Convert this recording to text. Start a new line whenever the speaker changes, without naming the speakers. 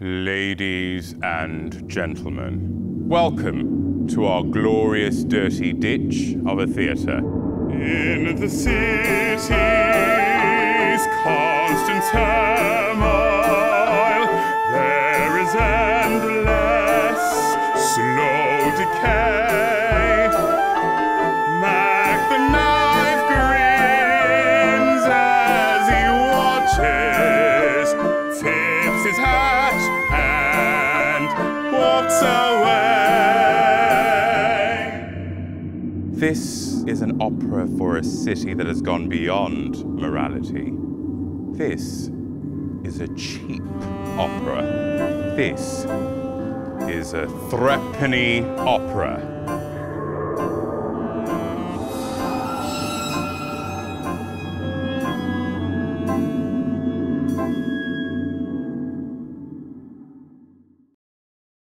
Ladies and gentlemen, welcome to our glorious dirty ditch of a theatre. In the city's constant turmoil, there is endless slow decay. Walks away. This is an opera for a city that has gone beyond morality. This is a cheap opera. This is a threepenny opera.